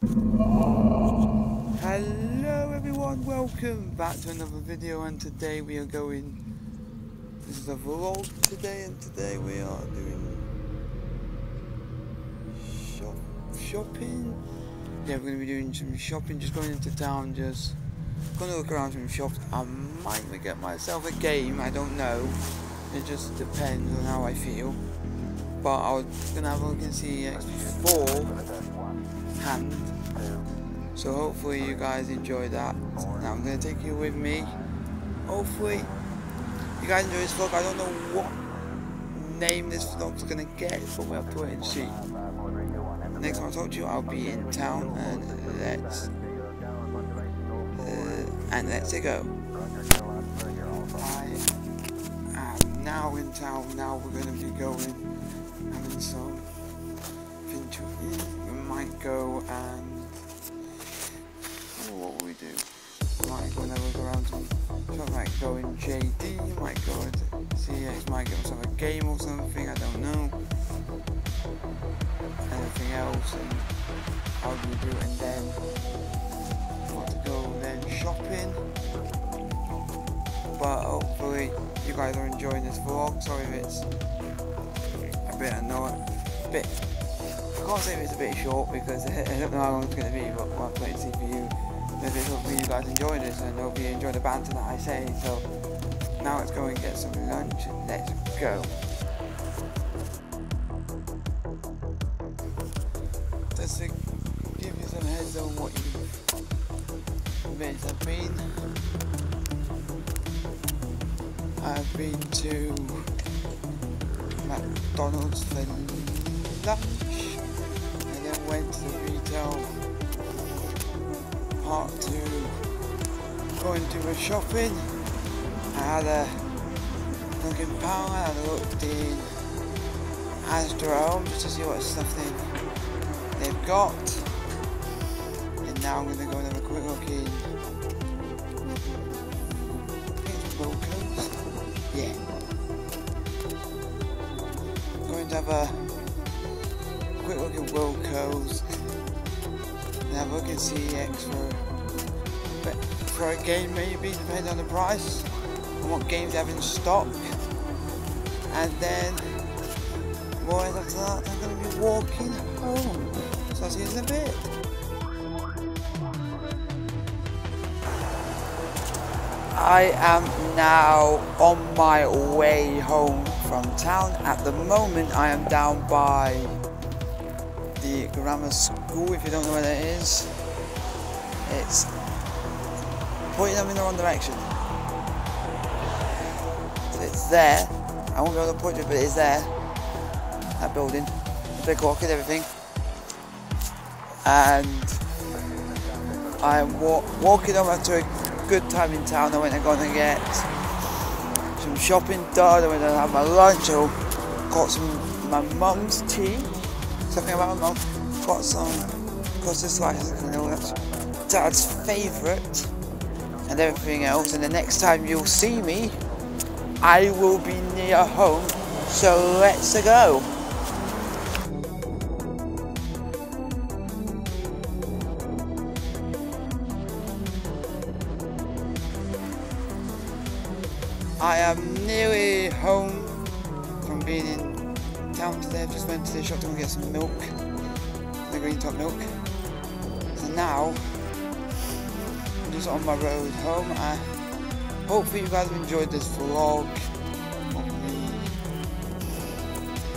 Hello everyone, welcome back to another video and today we are going, this is a vlog today and today we are doing shop, shopping. Yeah, we're going to be doing some shopping, just going into town, just going to look around some shops. I might get myself a game, I don't know. It just depends on how I feel. But I was going to have a look and see before hand so hopefully you guys enjoy that. Now I'm going to take you with me. Hopefully you guys enjoy this vlog. I don't know what name this vlog's going to get, but we'll put it and see. Next time I talk to you, I'll be in town and let's uh, and let's go. I am now in town. Now we're going to be going having some thing to eat. We might go and Else and how do do and then want to go then shopping. But hopefully you guys are enjoying this vlog. Sorry if it's a bit annoying, a bit I can't say if it's a bit short because I don't know how long it's going to be, but we'll have to see for you maybe hopefully you guys enjoy this and hope you enjoy the banter that I say. So now let's go and get some lunch and let's go. Just give you some heads on what you events I've been. I've been to McDonald's for lunch. And then went to the retail part to going to a shopping. I had a looking pound, I had looked in Asda just to see what stuff they've, they've got. And now I'm going to go and have a quick look in. Yeah. I'm going to have a quick look at Wilko's have a look at CEX for, for a game maybe, depending on the price and what games they have in stock. And then, more after that, Walking home. You in a bit. I am now on my way home from town. At the moment I am down by the grammar school, if you don't know where that is. It's pointing them in the wrong direction. So it's there. I won't be able to point it, but it's there. That building. Big rock and everything. And I'm wa walking over to a good time in town. I went and got to get some shopping done. I went and had my lunch. I got some my mum's tea something about my mum. Got some custard slices, you know, that's dad's favourite, and everything else. And the next time you'll see me, I will be near home. So let's go. I am nearly home from being in town today. I've just went to the shop to go and get some milk, the green top milk. So now, I'm just on my road home. I hopefully you guys have enjoyed this vlog of me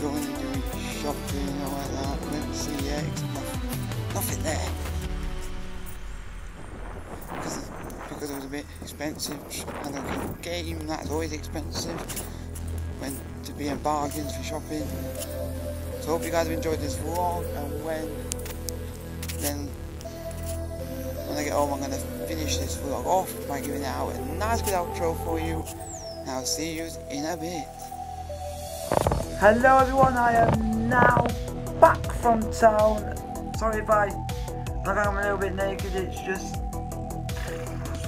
going and doing shopping and all like that. Went to CEX, nothing, nothing there. Bit expensive. And a game, that's always expensive went to B&M Bargains for shopping. So hope you guys have enjoyed this vlog and when then when I get home I'm gonna finish this vlog off by giving out a nice good outro for you. And I'll see you in a bit. Hello everyone, I am now back from town. Sorry if I look like I'm a little bit naked, it's just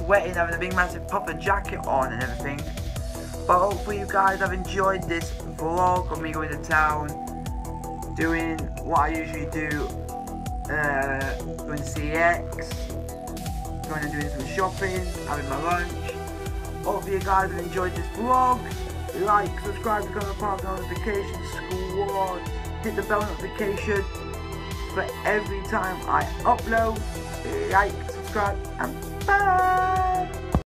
sweating, having a big massive puffer jacket on and everything. But hopefully you guys have enjoyed this vlog of me going to town, doing what I usually do, uh, going to CEX. Going and doing some shopping, having my lunch. Hope you guys have enjoyed this vlog. Like, subscribe, become a part of the notification squad. Hit the bell notification for every time I upload. Like, subscribe, and bye!